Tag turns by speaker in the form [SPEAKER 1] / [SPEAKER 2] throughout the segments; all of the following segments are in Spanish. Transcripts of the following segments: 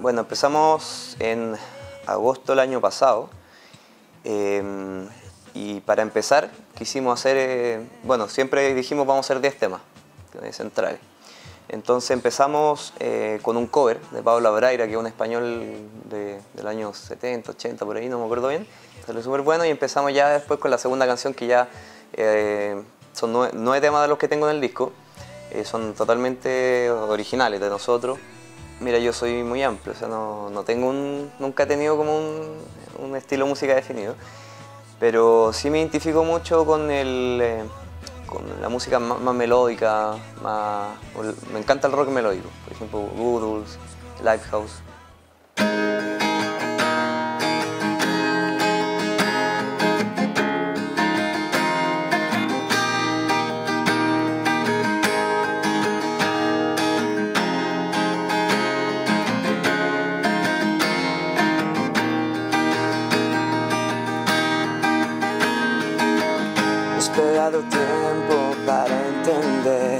[SPEAKER 1] Bueno, empezamos en agosto del año pasado. eh, y para empezar, quisimos hacer, eh, bueno, siempre dijimos vamos a hacer 10 temas eh, centrales. Entonces empezamos eh, con un cover de Pablo Abraira, que es un español de- del año 70, 80, por ahí, no me acuerdo bien. Salió súper bueno y empezamos ya después con la segunda canción que ya eh, son nueve, nueve temas de los que tengo en el disco. Eh, son totalmente originales de nosotros. Mira, yo soy muy amplio, no, no tengo un, nunca he tenido como un, un estilo de música definido, pero sí me identifico mucho con, el, eh, con la música más, melódica, me encanta el rock melódico, por ejemplo, Woodles, Lifehouse.
[SPEAKER 2] Tiempo para entender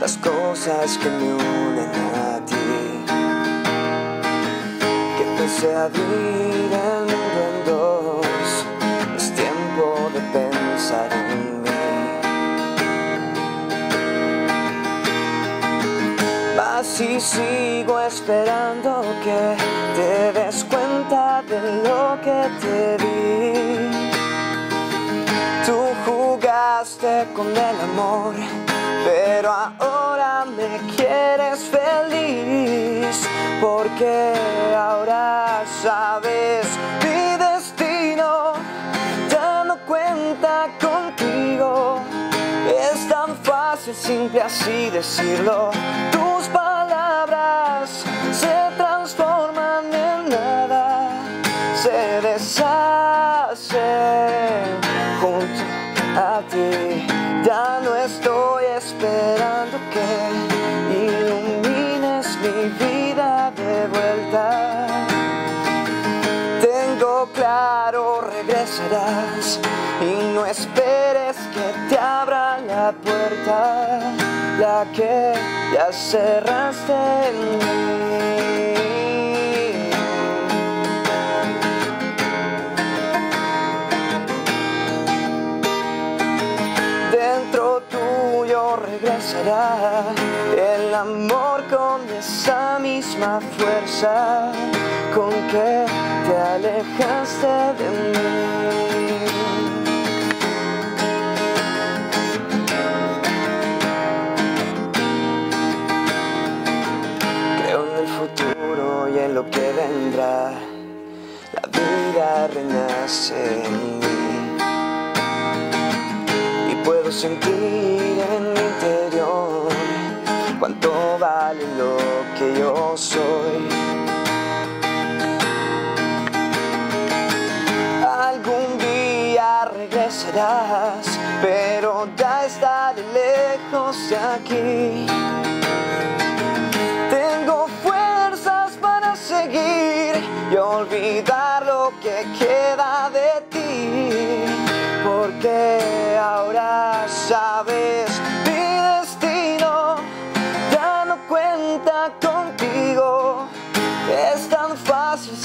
[SPEAKER 2] las cosas que me unen a ti. Que empecé a abrir el mundo en dos. Es tiempo de pensar en mí. Si sigo esperando que te des cuenta de lo que te vi. Con el amor, pero ahora me quieres feliz, porque ahora sabes mi destino, dando cuenta contigo. Es tan fácil, simple así decirlo. Tengo claro, regresarás y no esperes que te abra la puerta, la que ya cerraste en mí. Dentro tuyo regresará el amor con esa misma fuerza con que te alejaste de mí. Creo en el futuro y en lo que vendrá. La vida renace en mí y puedo sentir en mi interior cuánto vale lo que yo soy. Algún día regresarás, pero ya estaré lejos de aquí. Tengo fuerzas para seguir y olvidar lo que queda de ti. Porque ahora sabes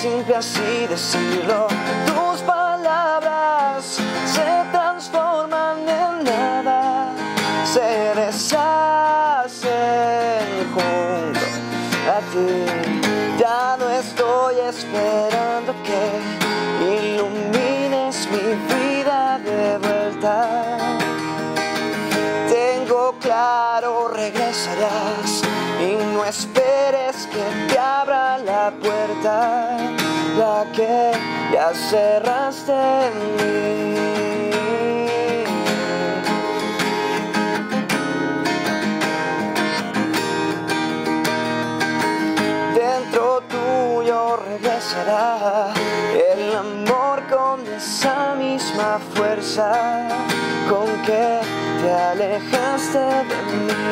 [SPEAKER 2] simple así decirlo. Tus palabras se transforman en nada, se deshacen junto a ti. Ya no estoy esperando que ilumines mi vida de vuelta. Tengo claro, regresarás y no esperes que la que ya cerraste en mí. Dentro tuyo regresará el amor con esa misma fuerza con que te alejaste de mí.